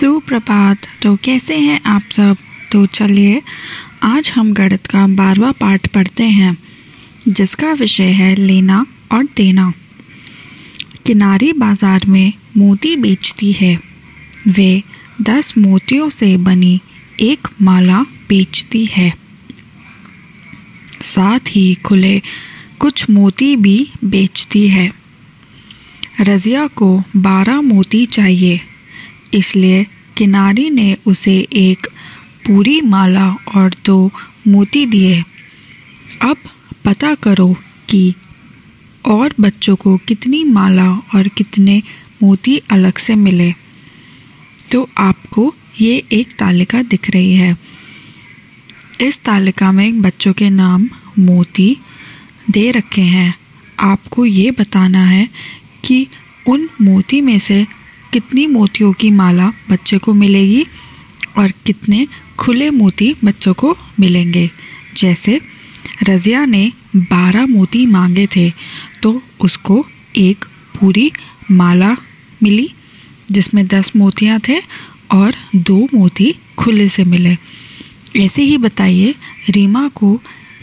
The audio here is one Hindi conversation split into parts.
सुप्रभात। तो कैसे हैं आप सब? तो चलिए, आज हम गणित का बारवा पाठ पढ़ते हैं, जिसका विषय है लेना और देना। किनारी बाज़ार में मोती बेचती है। वे दस मोतियों से बनी एक माला बेचती है। साथ ही खुले कुछ मोती भी बेचती है। रज़िया को बारह मोती चाहिए। इसलिए किनारी ने उसे एक पूरी माला और दो मोती दिए। अब पता करो कि और बच्चों को कितनी माला और कितने मोती अलग से मिले। तो आपको ये एक तालिका दिख रही है। इस तालिका में बच्चों के नाम, मोती दे रखे हैं। आपको ये बताना है कि उन मोती में से कितनी मोतियों की माला बच्चे को मिलेगी और कितने खुले मोती बच्चों को मिलेंगे। जैसे रज़िया ने बारह मोती मांगे थे तो उसको एक पूरी माला मिली, जिसमें दस मोतियाँ थे और दो मोती खुले से मिले। ऐसे ही बताइए, रीमा को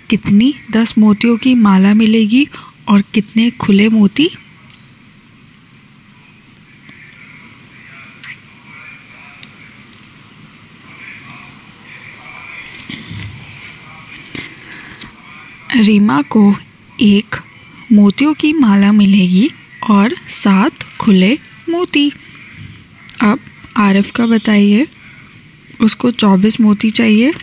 कितनी दस मोतियों की माला मिलेगी और कितने खुले मोती रीमा को एक मोतियों की माला मिलेगी और सात खुले मोती। अब आरिफ का बताइए, उसको चौबीस मोती चाहिए।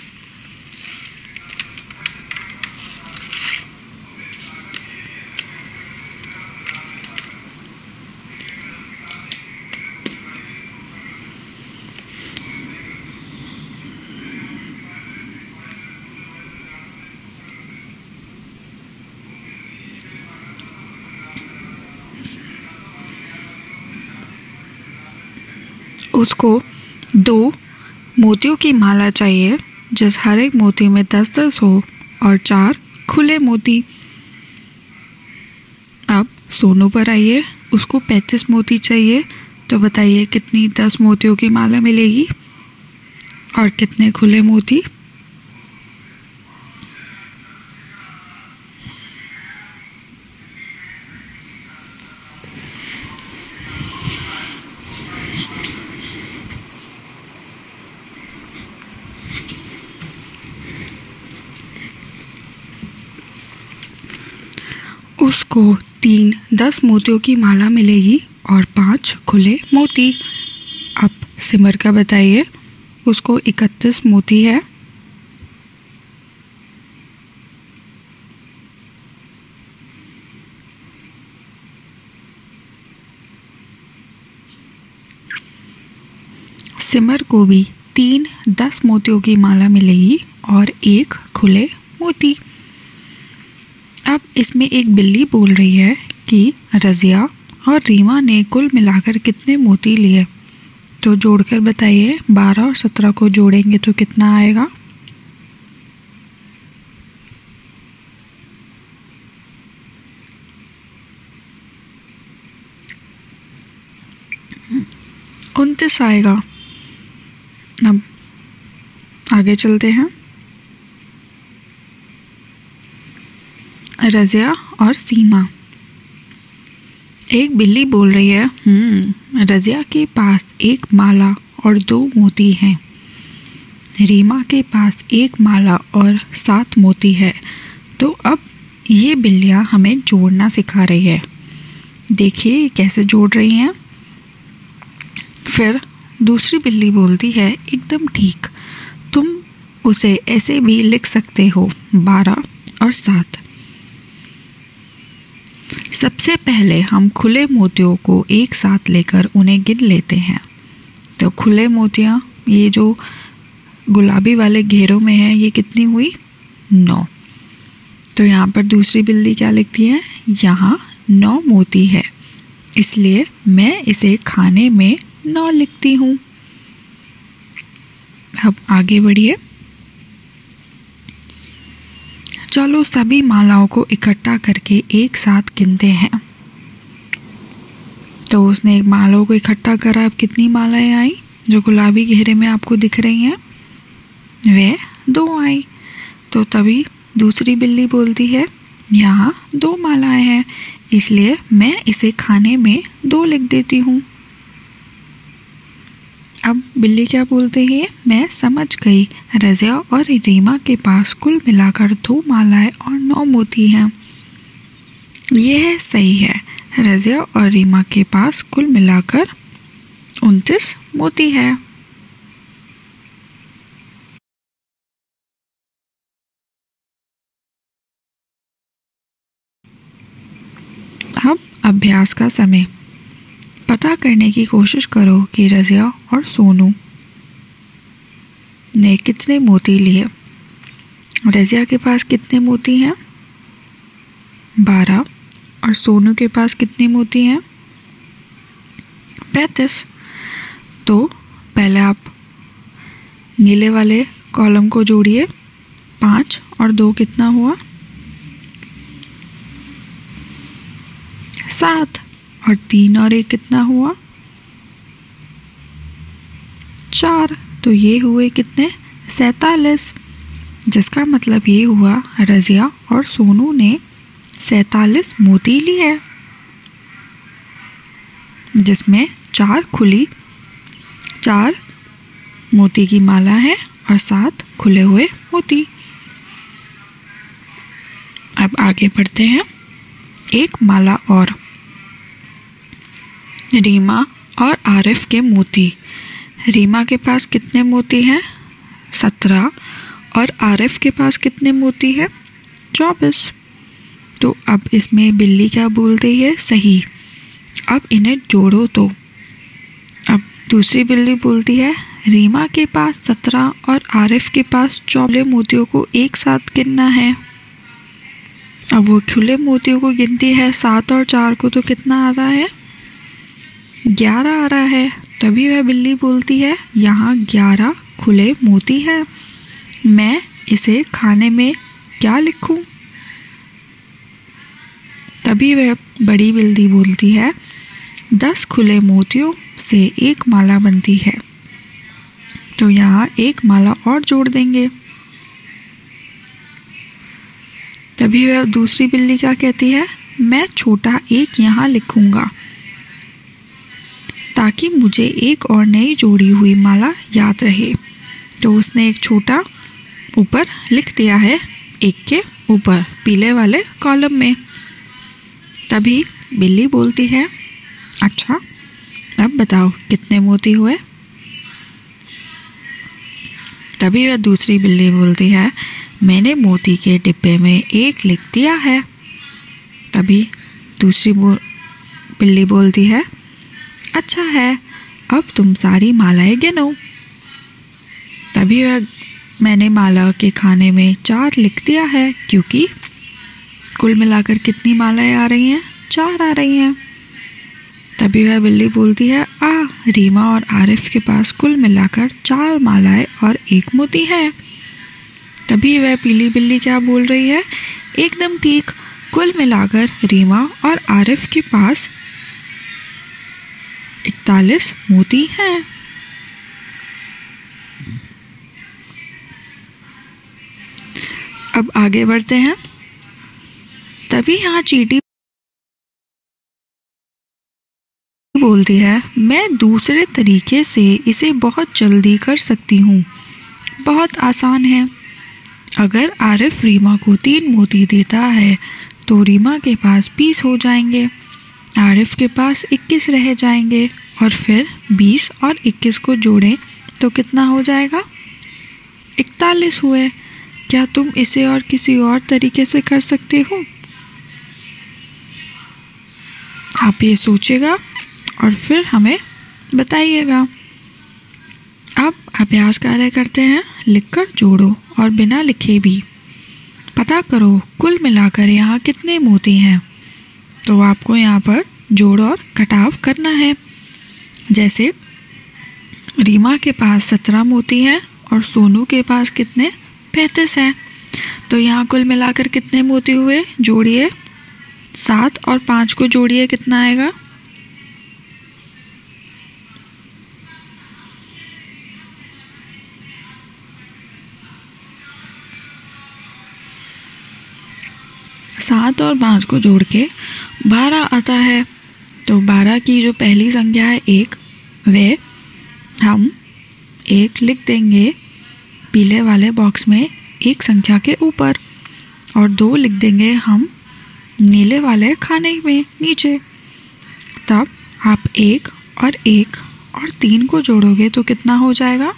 उसको दो मोतियों की माला चाहिए, जिस हर एक मोती में दस दस हो और चार खुले मोती। अब सोनू पर आइए, उसको पैंतीस मोती चाहिए तो बताइए कितनी दस मोतियों की माला मिलेगी? और कितने खुले मोती उसको तीन दस मोतियों की माला मिलेगी और पाँच खुले मोती। अब सिमर का बताइए, उसको इकतीस मोती है। सिमर को भी तीन दस मोतियों की माला मिलेगी और एक खुले मोती। अब इसमें एक बिल्ली बोल रही है कि रज़िया और रीमा ने कुल मिलाकर कितने मोती लिए? तो जोड़कर बताइए, बारह और सत्रह को जोड़ेंगे तो कितना आएगा? उनतीस आएगा। अब आगे चलते हैं। रज़िया और सीमा। एक बिल्ली बोल रही है हम्म रज़िया के पास एक माला और दो मोती हैं। रीमा के पास एक माला और सात मोती है। तो अब ये बिल्लियाँ हमें जोड़ना सिखा रही है। देखिए कैसे जोड़ रही हैं। फिर दूसरी बिल्ली बोलती है, एकदम ठीक, तुम उसे ऐसे भी लिख सकते हो, बारह और सात। सबसे पहले हम खुले मोतियों को एक साथ लेकर उन्हें गिन लेते हैं। तो खुले मोतियाँ, ये जो गुलाबी वाले घेरों में है, ये कितनी हुई? नौ। तो यहाँ पर दूसरी बिल्ली क्या लिखती है? यहाँ नौ मोती है। इसलिए मैं इसे खाने में नौ लिखती हूँ। अब आगे बढ़िए। चलो सभी मालाओं को इकट्ठा करके एक साथ गिनते हैं। तो उसने एक मालाओं को इकट्ठा करा। अब कितनी मालाएँ आई? जो गुलाबी घेरे में आपको दिख रही हैं। वे दो आई। तो तभी दूसरी बिल्ली बोलती है, यहाँ दो मालाएँ हैं, इसलिए मैं इसे खाने में दो लिख देती हूँ। अब बिल्ली क्या बोलती है? मैं समझ गई। रजिया और रीमा के पास कुल मिलाकर दो मालाएँ और नौ मोती हैं। यह सही है। रजिया और रीमा के पास कुल मिलाकर उनतीस मोती है। अब अभ्यास का समय। पता करने की कोशिश करो कि रजिया और सोनू ने कितने मोती लिए। रजिया के पास कितने मोती हैं? बारह। और सोनू के पास कितने मोती हैं? पैंतीस। तो पहले आप नीले वाले कॉलम को जोड़िए। पाँच और दो कितना हुआ? सात। और तीन और एक कितना हुआ? चार। तो ये हुए कितने? सैतालीस। जिसका मतलब ये हुआ, रजिया और सोनू ने सैतालीस मोती लिए। जिसमें चार खुली। चार मोती की माला है और सात खुले हुए मोती। अब आगे बढ़ते हैं। एक माला और। रीमा और आरिफ के मोती। रीमा के पास कितने मोती हैं? सत्रह। और आरिफ के पास कितने मोती हैं? चौबीस। तो अब इसमें बिल्ली क्या बोलती है? सही। अब इन्हें जोड़ो तो। अब दूसरी बिल्ली बोलती है, रीमा के पास सत्रह और आरिफ के पास चौबले मोतियों को एक साथ गिनना है। अब वो खुले मोतियों को गिनती है, सात और चार को तो कितना आ रहा है? ग्यारह आ रहा है। तभी वह बिल्ली बोलती है, यहाँ ग्यारह खुले मोती है। मैं इसे खाने में क्या लिखूं? तभी वह बड़ी बिल्ली बोलती है, दस खुले मोतियों से एक माला बनती है। तो यहाँ एक माला और जोड़ देंगे। तभी वह दूसरी बिल्ली क्या कहती है, मैं छोटा एक यहाँ लिखूँगा। ताकि मुझे एक और नई जोड़ी हुई माला याद रहे। तो उसने एक छोटा ऊपर लिख दिया है एक के ऊपर पीले वाले कॉलम में। तभी बिल्ली बोलती है अच्छा अब बताओ कितने मोती हुए? तभी वह दूसरी बिल्ली बोलती है मैंने मोती के डिब्बे में एक लिख दिया है। तभी दूसरी बो, बिल्ली बोलती है अच्छा है, अब तुम सारी मालाएँ गिनो। तभी वह, मैंने माला के खाने में चार लिख दिया है, क्योंकि कुल मिलाकर कितनी मालाएँ आ रही हैं? चार आ रही हैं। तभी वह बिल्ली बोलती है, आ, रीमा और आरिफ के पास कुल मिलाकर चार मालाएँ और एक मोती है। तभी वह पीली बिल्ली क्या बोल रही है, एकदम ठीक, कुल मिलाकर रीमा और आरिफ के पास इकतालीस मोती हैं। अब आगे बढ़ते हैं। तभी यहाँ चीटी बोलती है, मैं दूसरे तरीके से इसे बहुत जल्दी कर सकती हूँ। बहुत आसान है। अगर आरिफ रीमा को तीन मोती देता है तो रीमा के पास पीस हो जाएँगे। आरिफ के पास इक्कीस रह जाएँगे और फिर बीस और इक्कीस को जोड़ें तो कितना हो जाएगा? इकतालीस हुए। क्या तुम इसे और किसी और तरीके से कर सकते हो? आप ये सोचेगा और फिर हमें बताइएगा। अब अभ्यास कार्य करते हैं, लिखकर जोड़ो और बिना लिखे भी। पता करो, कुल मिलाकर यहाँ कितने मोती हैं। तो आपको यहाँ पर जोड़ और कटाव करना है। जैसे रीमा के पास सत्रह मोती हैं और सोनू के पास कितने? पैंतीस हैं। तो यहाँ कुल मिलाकर कितने मोती हुए? जोड़िए सात और पाँच को जोड़िए कितना आएगा? सात और पाँच को जोड़ के बारह आता है। तो बारह की जो पहली संख्या है, एक, वे हम एक लिख देंगे पीले वाले बॉक्स में एक संख्या के ऊपर और दो लिख देंगे हम नीले वाले खाने में नीचे। तब आप एक और एक और तीन को जोड़ोगे तो कितना हो जाएगा?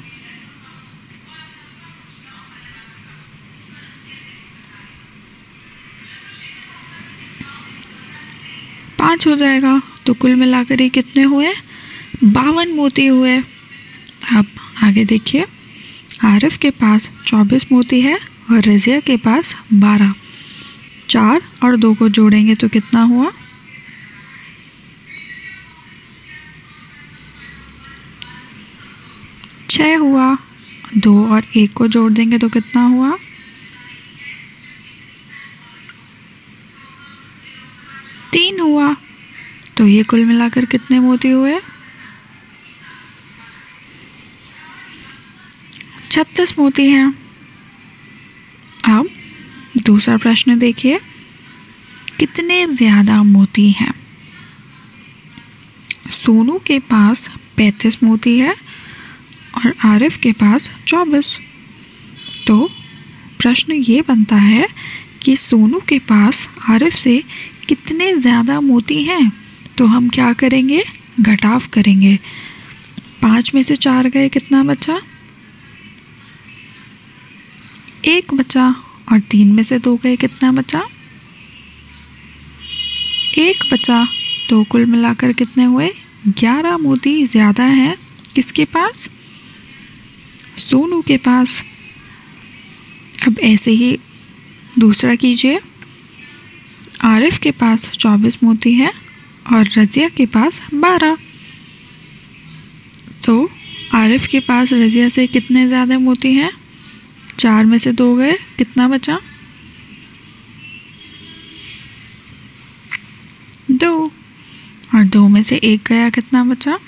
पाँच हो जाएगा। तो कुल मिलाकर ये कितने हुए? बावन मोती हुए। अब आगे देखिए। आरिफ के पास चौबीस मोती है और रजिया के पास बारह। चार और दो को जोड़ेंगे तो कितना हुआ? छः हुआ। दो और एक को जोड़ देंगे तो कितना हुआ? तो ये कुल मिलाकर कितने मोती हुए? छत्तीस मोती हैं। अब दूसरा प्रश्न देखिए, कितने ज़्यादा मोती हैं? सोनू के पास पैंतीस मोती है और आरिफ के पास चौबीस। तो प्रश्न ये बनता है कि सोनू के पास आरिफ से कितने ज़्यादा मोती हैं? तो हम क्या करेंगे? घटाव करेंगे। पाँच में से चार गए, कितना बचा? एक बचा और तीन में से दो गए, कितना बचा? एक बचा तो कुल मिलाकर कितने हुए? ग्यारह मोती ज़्यादा हैं। किसके पास? सोनू के पास। अब ऐसे ही दूसरा कीजिए। आरिफ के पास चौबीस मोती है। और रजिया के पास बारह। तो आरिफ के पास रजिया से कितने ज़्यादा मोती हैं? चार में से दो गए। कितना बचा? दो। और दो में से एक गया। कितना बचा?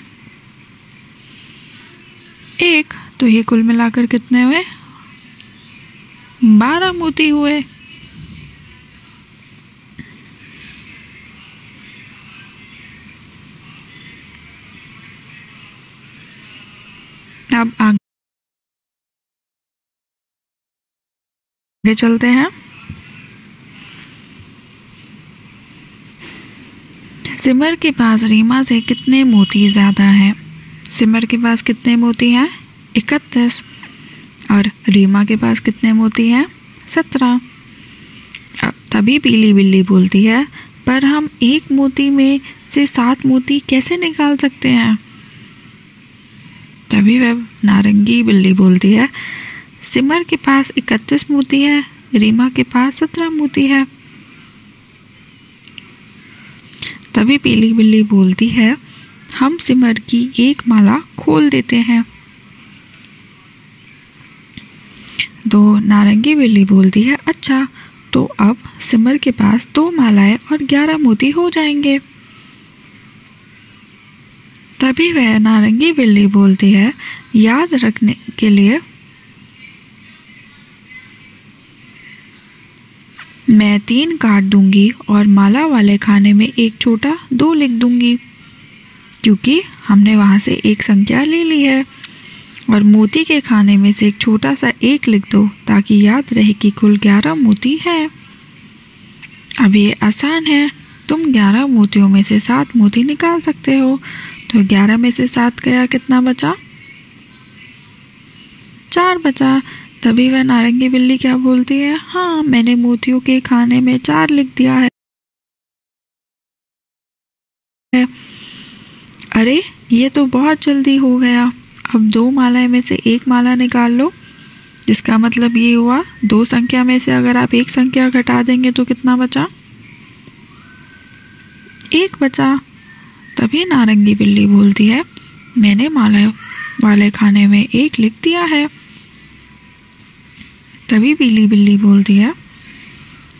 एक। तो ये कुल मिलाकर कितने हुए? बारह मोती हुए। अब आगे चलते हैं। सिमर के पास रीमा से कितने मोती ज़्यादा हैं? सिमर के पास कितने मोती हैं? इकतीस। और रीमा के पास कितने मोती हैं? सत्रह। अब तभी पीली बिल्ली बोलती है, पर हम एक मोती में से सात मोती कैसे निकाल सकते हैं? तभी वह नारंगी बिल्ली बोलती है, सिमर के पास इकतीस मोती है, रीमा के पास सत्रह मोती है। तभी पीली बिल्ली बोलती है, हम सिमर की एक माला खोल देते हैं। तो नारंगी बिल्ली बोलती है अच्छा तो अब सिमर के पास दो मालाएँ और ग्यारह मोती हो जाएँगे। तभी वह नारंगी बिल्ली बोलती है, याद रखने के लिए मैं तीन काट दूँगी और माला वाले खाने में एक छोटा, दो लिख दूँगी, क्योंकि हमने वहाँ से एक संख्या ले ली है। और मोती के खाने में से एक छोटा सा एक लिख दो, ताकि याद रहे कि कुल ग्यारह मोती है। अब ये आसान है। तुम ग्यारह मोतियों में से सात मोती निकाल सकते हो। तो ग्यारह में से सात गया, कितना बचा? चार बचा। तभी वह नारंगी बिल्ली क्या बोलती है? हाँ मैंने मोतियों के खाने में चार लिख दिया है। अरे, ये तो बहुत जल्दी हो गया। अब दो मालाएँ में से एक माला निकाल लो। जिसका मतलब ये हुआ, दो संख्या में से अगर आप एक संख्या घटा देंगे तो कितना बचा? एक बचा। तभी नारंगी बिल्ली बोलती है, मैंने माला वाले खाने में एक लिख दिया है। तभी पीली बिल्ली बोलती है,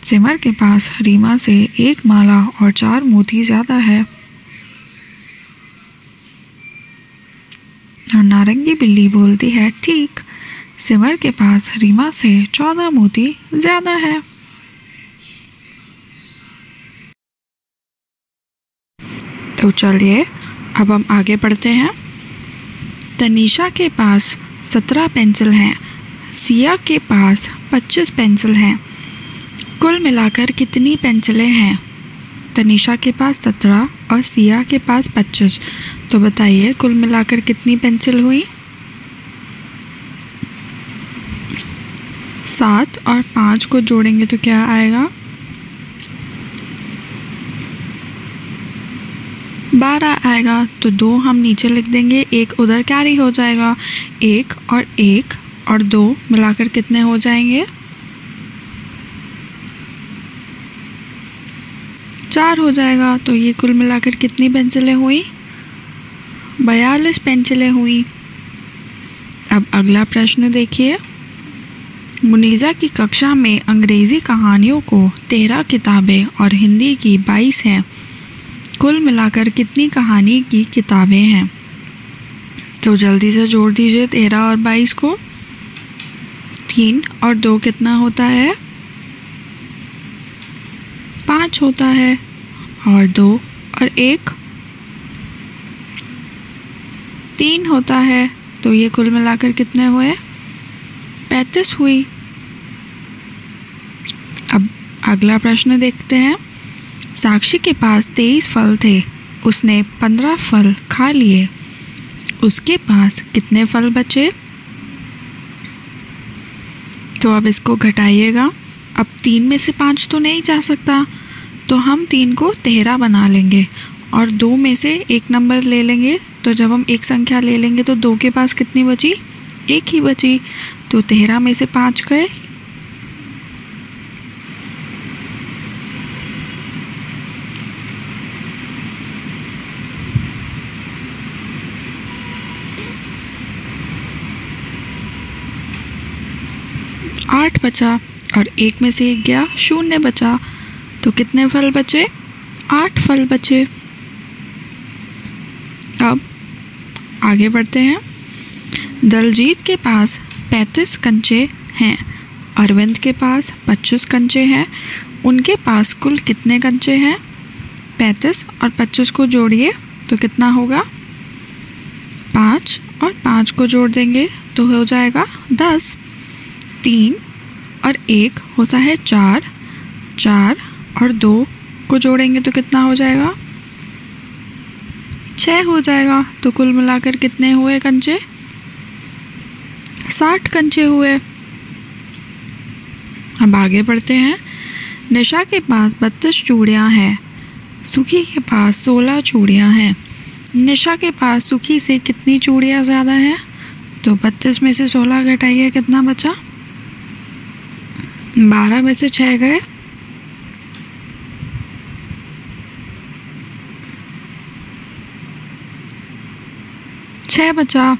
सिमर के पास रीमा से एक माला और चार मोती ज़्यादा है। और नारंगी बिल्ली बोलती है, ठीक, सिमर के पास रीमा से चौदह मोती ज़्यादा है। तो चलिए अब हम आगे बढ़ते हैं। तनीषा के पास सत्रह पेंसिल हैं। सिया के पास पच्चीस पेंसिल हैं। कुल मिलाकर कितनी पेंसिलें हैं? तनीषा के पास सत्रह और सिया के पास पच्चीस। तो बताइए, कुल मिलाकर कितनी पेंसिल हुई? सात और पाँच को जोड़ेंगे तो क्या आएगा? बारह आएगा तो दो हम नीचे लिख देंगे, एक उधर कैरी हो जाएगा, एक और एक और दो मिलाकर कितने हो जाएँगे? चार हो जाएगा तो ये कुल मिलाकर कितनी पेंसिलें हुई? बयालीस पेंसिलें हुई। अब अगला प्रश्न देखिए। मुनीज़ा की कक्षा में अंग्रेज़ी कहानियों को तेरह किताबें और हिंदी की बाईस हैं। कुल मिलाकर कितनी कहानी की किताबें हैं? तो जल्दी से जोड़ दीजिए तेरह और बाईस को। तीन और दो कितना होता है? पाँच होता है। और दो और एक। तीन होता है। तो ये कुल मिलाकर कितने हुए? पैंतीस हुई। अब अगला प्रश्न देखते हैं। साक्षी के पास तेईस फल थे। उसने पंद्रह फल खा लिए। उसके पास कितने फल बचे? तो अब इसको घटाइएगा। अब तीन में से पाँच तो नहीं जा सकता। तो हम तीन को तेरह बना लेंगे और दो में से एक नंबर ले लेंगे। तो जब हम एक संख्या ले लेंगे तो दो के पास कितनी बची? एक ही बची। तो तेरह में से पाँच गए आठ बचा और एक में से एक गया शून्य बचा। तो कितने फल बचे? आठ फल बचे। अब आगे बढ़ते हैं। दलजीत के पास पैंतीस कंचे हैं। अरविंद के पास पच्चीस कंचे हैं। उनके पास कुल कितने कंचे हैं? पैंतीस और पच्चीस को जोड़िए तो कितना होगा? पाँच और पाँच को जोड़ देंगे तो हो जाएगा दस। तीन और एक होता है चार चार और दो को जोड़ेंगे तो कितना हो जाएगा? छः हो जाएगा। तो कुल मिलाकर कितने हुए कंचे? साठ कंचे हुए। अब आगे बढ़ते हैं। निशा के पास बत्तीस चूड़ियाँ हैं। सुखी के पास सोलह चूड़ियाँ हैं। निशा के पास सुखी से कितनी चूड़ियाँ ज़्यादा हैं? तो बत्तीस में से सोलह घटाइए, कितना बचा? बारह में से छः गए। छः बचा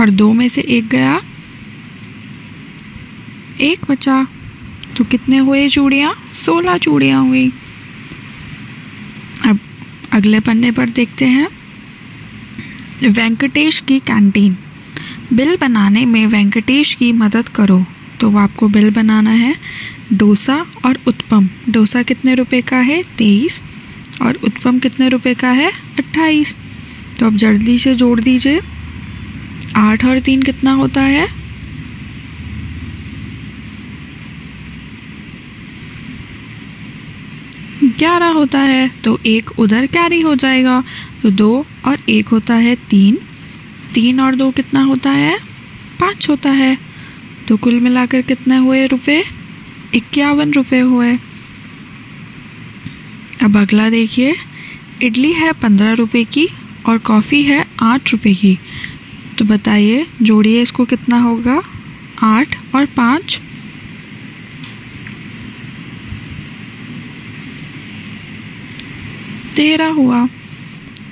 और दो में से एक गया। एक बचा। तो कितने हुए चूड़ियाँ? सोलह चूड़ियाँ हुई। अब अगले पन्ने पर देखते हैं। वेंकटेश की कैंटीन। बिल बनाने में वेंकटेश की मदद करो। तो आपको बिल बनाना है डोसा और उत्पम। डोसा कितने रुपए का है? तेईस। और उत्पम कितने रुपए का है? अट्ठाईस। तो आप जल्दी से जोड़ दीजिए। आठ और तीन कितना होता है? ग्यारह होता है। तो एक उधर कैरी हो जाएगा। तो दो और एक होता है तीन। तीन और दो कितना होता है? पाँच होता है। तो कुल मिलाकर कितने हुए रुपए? इक्यावन रुपये हुए। अब अगला देखिए। इडली है पंद्रह रुपये की और कॉफ़ी है आठ रुपये की। तो बताइए, जोड़िए इसको कितना होगा? आठ और पाँच? तेरह हुआ।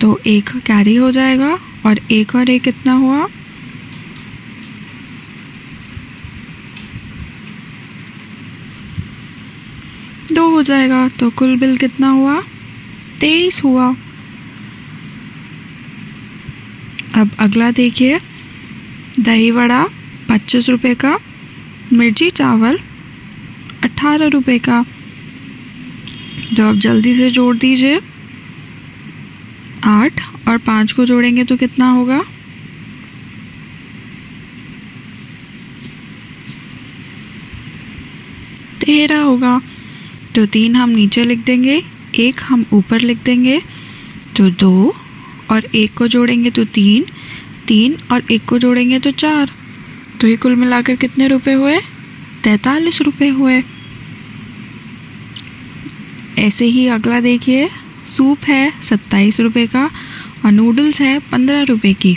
तो एक कैरी हो जाएगा और एक और एक कितना हुआ दो जाएगा तो कुल बिल कितना हुआ? तेईस हुआ। अब अगला देखिए। दही वड़ा पच्चीस रुपये का, मिर्ची चावल अट्ठारह रुपये का। तो आप जल्दी से जोड़ दीजिए। आठ और पाँच को जोड़ेंगे तो कितना होगा? तेरह होगा। तो तीन हम नीचे लिख देंगे, एक हम ऊपर लिख देंगे तो दो, और एक को जोड़ेंगे तो तीन तीन और एक को जोड़ेंगे तो चार। तो ये कुल मिलाकर कितने रुपए हुए? तैतालीस रुपये हुए। ऐसे ही अगला देखिए, सूप है सत्ताईस रुपये का और नूडल्स है पंद्रह रुपये की।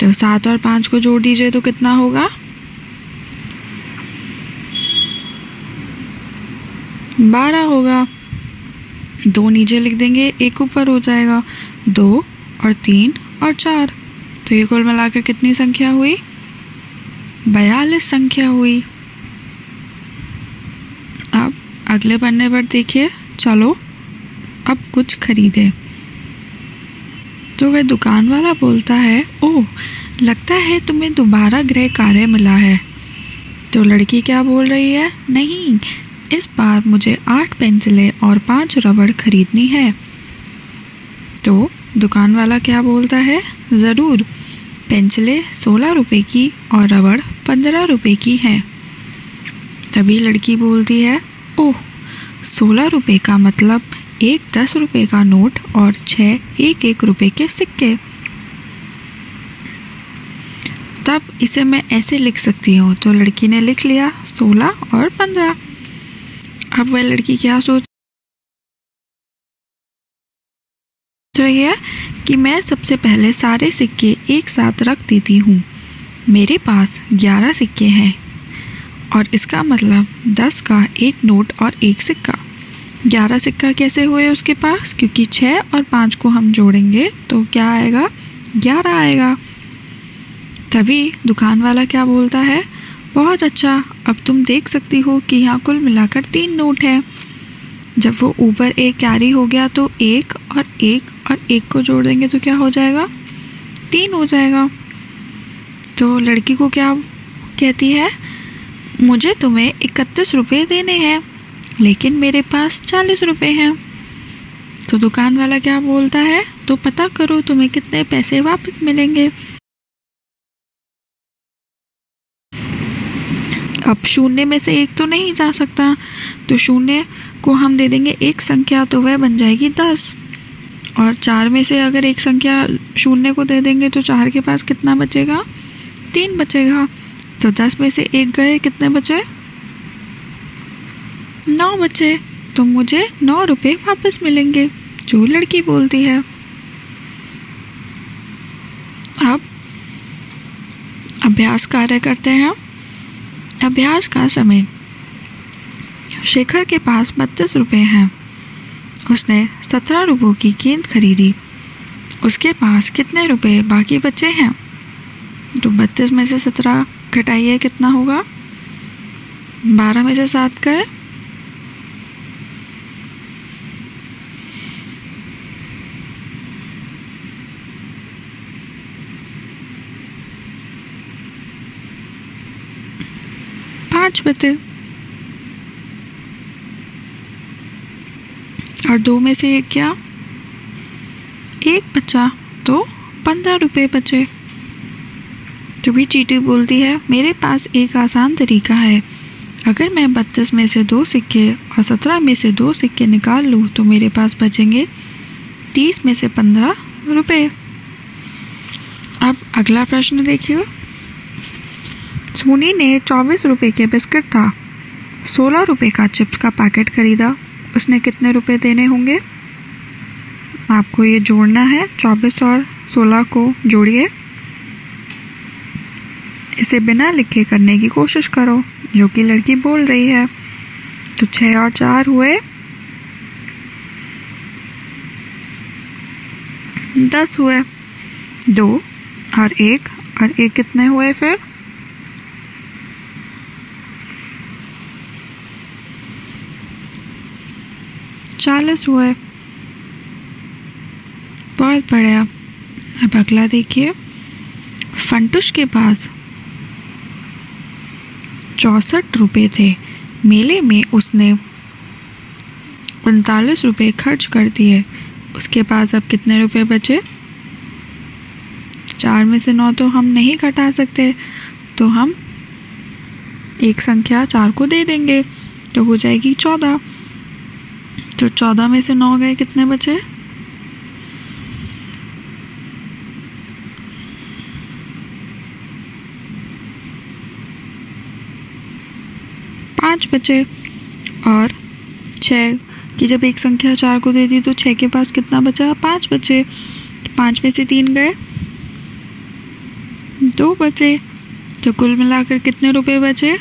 तो सात और पाँच को जोड़ दीजिए तो कितना होगा? बारह होगा। दो नीचे लिख देंगे, एक ऊपर हो जाएगा। दो और तीन और चार। तो ये कुल मिलाकर कितनी संख्या हुई? बयालीस संख्या हुई। अब अगले पन्ने पर देखिए। चलो, अब कुछ खरीदे। तो वह दुकान वाला बोलता है, ओह, लगता है तुम्हें दोबारा गृह कार्य मिला है। तो लड़की क्या बोल रही है? नहीं इस बार मुझे आठ पेंसिलें और पाँच रबड़ खरीदनी है। तो दुकान वाला क्या बोलता है? ज़रूर, पेंसिलें सोलह रुपए की और रबड़ पंद्रह रुपए की है। तभी लड़की बोलती है, ओह, सोलह रुपए का मतलब एक दस रुपए का नोट और छः एक एक रुपए के सिक्के। तब इसे मैं ऐसे लिख सकती हूँ। तो लड़की ने लिख लिया सोलह और पंद्रह। अब वह लड़की क्या सोच रही है कि मैं सबसे पहले सारे सिक्के एक साथ रख देती हूँ। मेरे पास ग्यारह सिक्के हैं और इसका मतलब दस का, एक नोट और एक सिक्का। ग्यारह सिक्का कैसे हुए उसके पास? क्योंकि छः और पाँच को हम जोड़ेंगे तो क्या आएगा? ग्यारह आएगा। तभी दुकान वाला क्या बोलता है? बहुत अच्छा अब तुम देख सकती हो कि यहाँ कुल मिलाकर तीन नोट है। जब वो ऊपर एक कैरी हो गया तो एक और एक और एक को जोड़ देंगे तो क्या हो जाएगा? तीन हो जाएगा। तो लड़की को क्या कहती है? मुझे तुम्हें इकतीस रुपये देने हैं, लेकिन मेरे पास चालीस रुपये हैं। तो दुकान वाला क्या बोलता है? तो पता करो तुम्हें कितने पैसे वापस मिलेंगे। अब शून्य में से एक तो नहीं जा सकता। तो शून्य को हम दे देंगे, एक संख्या तो वह बन जाएगी दस। और चार में से अगर एक संख्या शून्य को दे देंगे तो चार के पास कितना बचेगा? तीन बचेगा। तो दस में से एक गए, कितने बचे? नौ बचे। तो मुझे नौ रुपये वापस मिलेंगे, जो लड़की बोलती है। अब अभ्यास कार्य करते हैं। अभ्यास का समय। शेखर के पास बत्तीस रुपये हैं। उसने सत्रह रुपयों की गेंद खरीदी। उसके पास कितने रुपए बाकी बचे हैं? तो बत्तीस में से सत्रह, घटाइए कितना होगा? बारह में से सात गए। पाँच बचे और दो में से क्या? एक बचा तो पंद्रह रुपये बचे। तो भी चीटी बोलती है, मेरे पास एक आसान तरीका है। अगर मैं बत्तीस में से दो सिक्के और सत्रह में से दो सिक्के निकाल लूँ तो मेरे पास बचेंगे तीस में से पंद्रह रुपये अब अगला प्रश्न देखिए। सोनी ने चौबीस रुपये के बिस्किट था। सोलह रुपये का चिप्स का पैकेट खरीदा। उसने कितने रुपए देने होंगे? आपको ये जोड़ना है। चौबीस और सोलह को जोड़िए। इसे बिना लिखे करने की कोशिश करो, जो कि लड़की बोल रही है। तो छः और चार हुए। दस हुए। दो और एक। और एक कितने हुए फिर? चालीस हुए बहुत बढ़िया। अब अगला देखिए। फंटुश के पास चौंसठ रुपये थे। मेले में उसने उनतालीस रुपये खर्च कर दिए। उसके पास अब कितने रुपए बचे? चार में से नौ तो हम नहीं घटा सकते। तो हम एक संख्या चार को दे देंगे। तो हो जाएगी चौदह। तो चौदह में से नौ गए, कितने बचे? पाँच बचे और छः कि जब एक संख्या चार को दे दी तो छः के पास कितना बचा? पाँच बचे। पाँच में से तीन गए। दो बचे। तो कुल मिलाकर कितने रुपए बचे?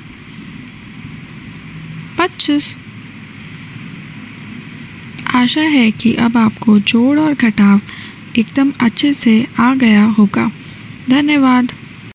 पच्चीस। आशा है कि अब आपको जोड़ और घटाव एकदम अच्छे से आ गया होगा। धन्यवाद।